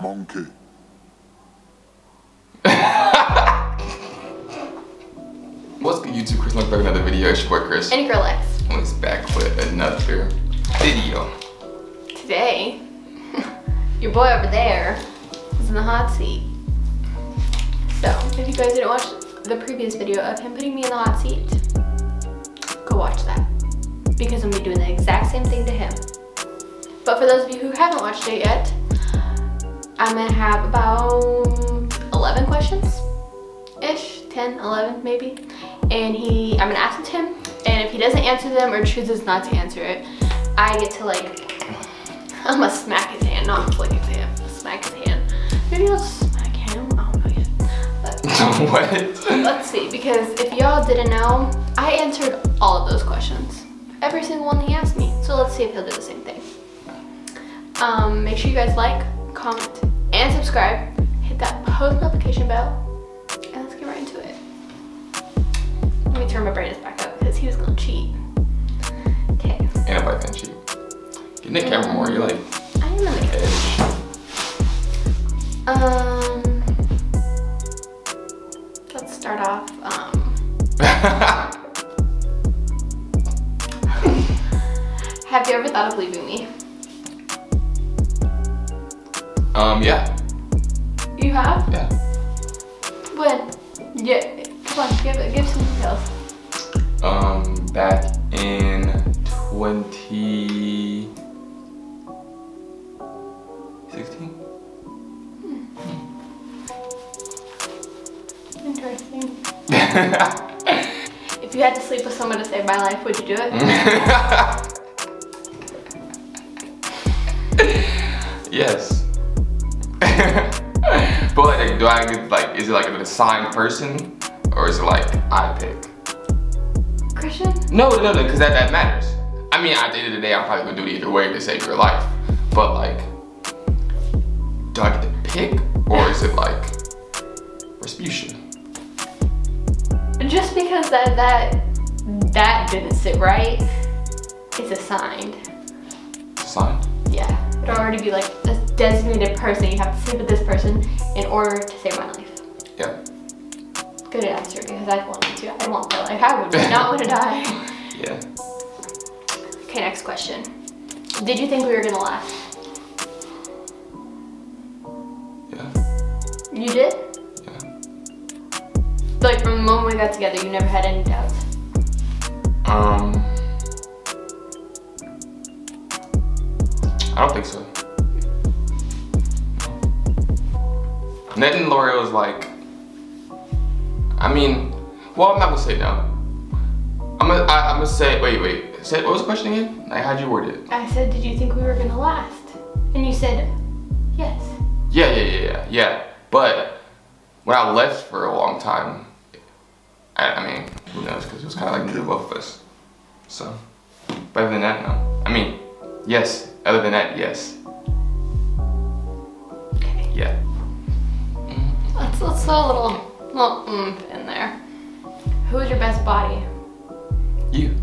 Monkey. What's good YouTube? Chris Look back another video. It's your boy Chris. And girl Lexx. And it's back with another video. Today, your boy over there is in the hot seat. So, if you guys didn't watch the previous video of him putting me in the hot seat, go watch that. Because I'm gonna be doing the exact same thing to him. But for those of you who haven't watched it yet, I'm gonna have about 11 questions ish 10 11 maybe. And he i'm gonna ask it to him and if he doesn't answer them or chooses not to answer it i get to like i'm gonna smack his hand. Not flick his hand. Smack his hand. Maybe i'll smack him. I don't know yet. But what? let's see because if y'all didn't know i answered all of those questions. Every single one he asked me. So let's see if he'll do the same thing. Um, make sure you guys like comment and subscribe hit that post notification bell and let's get right into it. Let me turn my brightness back up because he was gonna cheat. Okay, Ain't nobody can cheat. Get in the camera more. You're like I am in the edge. Um, let's start off. Um, have you ever thought of leaving me? Um, yeah, You have? yeah. When? Yeah. Come on, give give some details. Um, back in 2016. Interesting. If you had to sleep with someone to save my life, would you do it? yes. but like, do I get like, is it like an assigned person, or is it like I pick? Christian? No, no, no, because that, that matters. I mean, at the end of the day, I'm probably gonna do it either way to save your life. But like, do I get to pick, or is it like Respucia? Just because that that that didn't sit right, it's assigned. Assigned? Yeah. It'd already be like designated person. You have to sleep with this person in order to save my life. Yeah. Good answer because I wanted to. I want my life. I would not want to die. Yeah. Okay, next question. Did you think we were gonna last? Yeah. You did? Yeah. Like from the moment we got together, you never had any doubts. Um. I don't think so. Ned and L'Oreal was like. I mean, well, I'm not gonna say no. I'm gonna, I, I'm gonna say, wait, wait. Say, what was the question again? Like, how'd you word it? I said, did you think we were gonna last? And you said, yes. Yeah, yeah, yeah, yeah, yeah. But when I left for a long time, I, I mean, who knows? Because it was kind of like the both of us. So, but other than that, no. I mean, yes. Other than that, yes. Let's throw a little little oomph in there. Who is your best body? You.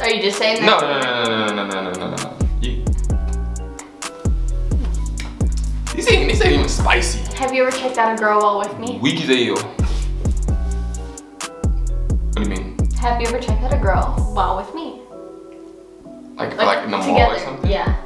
Are you just saying that? No, no, no, no, no, no, no, no, no, no. You. These ain't, these ain't even spicy. Have you ever checked out a girl while with me? Weak as ale. What do you mean? Have you ever checked out a girl while with me? Like, like, in the mall or something? Yeah.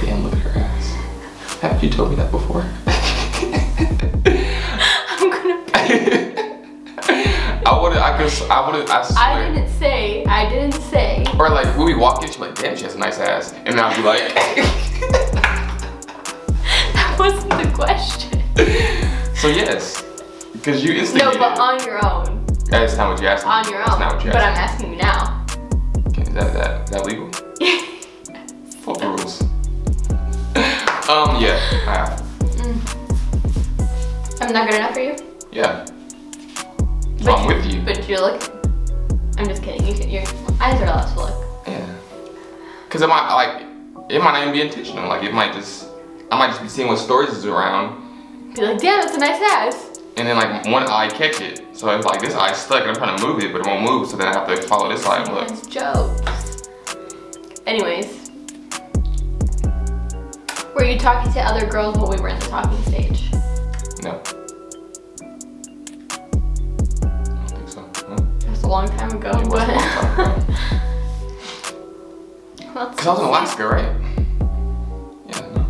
Damn, look at her ass. Haven't you told me that before? I'm gonna. I would I could, I would I swear. I didn't say. I didn't say. Or like, when we walk in, she's like, damn, she has a nice ass. And then I'll be like, That wasn't the question. so yes. Because you No, instigated. but on your own. That's not what you asked me. On your That's own. not what you asked But I'm asking you now. Okay, is that, that, is that legal? Fuck the rules. Um, yeah, I have. I'm not good enough for you. Yeah. But I'm you- with you. But you're looking. I'm just kidding. You can, your eyes are allowed to look. Yeah. Cause it might like it might not even be intentional. Like it might just I might just be seeing what stories is around, Be like, damn, that's a nice ass. and then like one eye catch it. So it's like this eye stuck, and I'm trying to move it, but it won't move. So then I have to follow this eye and look. It's jokes. Anyways. Were you talking to other girls while we were in the talking stage? No. I don't think so. Huh? It was a long time ago, It but a long time ago. Let's Cause I was in. Alaska, right? Yeah. No.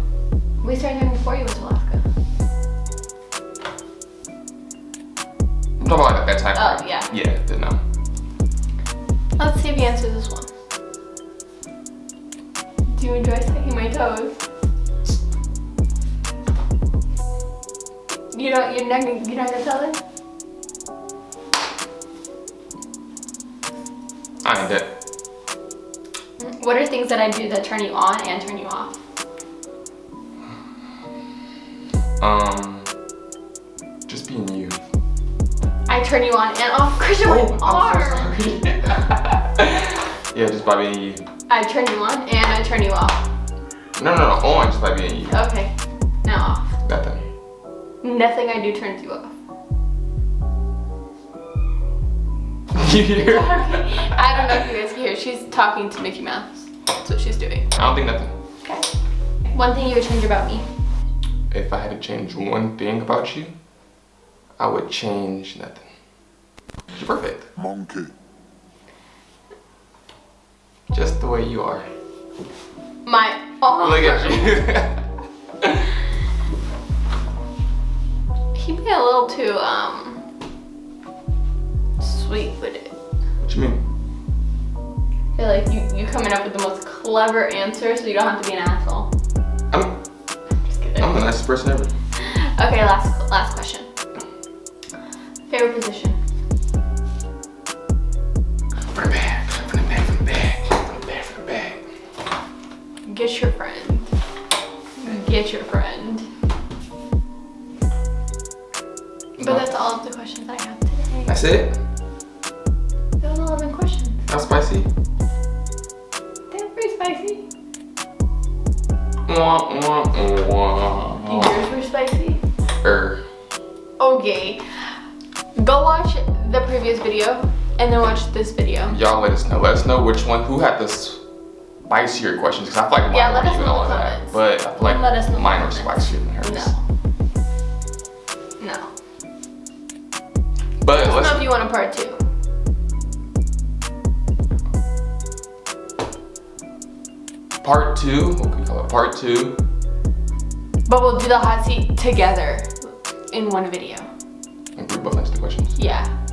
We started talking before you went to Alaska. I'm talking about like that time. Oh, yeah. Yeah. Then no. Let's see if he answers this one. Do you enjoy sucking my toes? You don't. You're not. gonna- You're not gonna tell him. I ain't dead. What are things that I do that turn you on and turn you off? Um. Just being you. I turn you on and off. Christian, Oh, I'm arm. so yeah, just by being you. I turn you on and I turn you off. No, no, no, on just by being you. Okay. Now off. Nothing. Nothing I do turns you off. You hear? I don't know if you guys can hear. She's talking to Mickey Mouse. That's what she's doing. I don't think nothing. Okay. One thing you would change about me. If I had to change one thing about you, I would change nothing. You're perfect. Monkey. Just the way you are. My arm. Look at you. He be a little too um sweet with it. what you mean? I feel like you you coming up with the most clever answer, so you don't have to be an asshole. I'm, Just kidding. I'm the nicest person ever. Okay, last last question. Favorite position? The the the the bag, for the bag. Get your friend. Get your friend. But that's all of the questions I have today. That's it? That was 11 questions. Not spicy? That's pretty spicy. Wah, wah, wah. Yours were spicy. Er, Okay. Go watch the previous video and then watch this video. y'all let us know. Let us know which one, who had the spicier questions. Because I feel like mine Yeah, us even know all that. But I feel like Let us know mine were spicier than hers. No. But Let us know if you want a part two. part two. What can we call it? Part two. But we'll do the hot seat together in one video. And we both answer the questions. Yeah.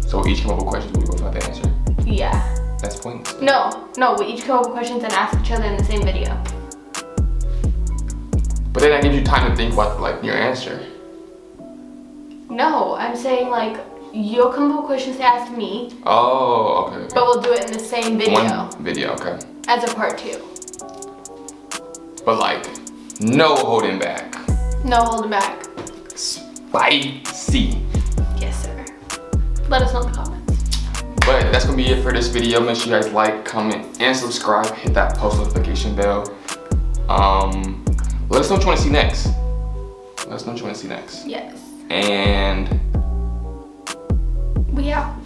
So we each come up with questions. We both have to answer. Yeah. That's pointless. No, no, we each come up with questions and ask each other in the same video. But then that gives you time to think about like your answer. No, I'm saying like you'll come up with questions to ask me, Oh, okay. but we'll do it in the same video One video, okay. as a part two. But like, no holding back. No holding back. Spicy. Yes, sir. Let us know in the comments. But that's gonna be it for this video. Make sure you guys like, comment, and subscribe. Hit that post notification bell. Um, let us know what you want to see next. Let us know what you want to see next. Yes. And We out.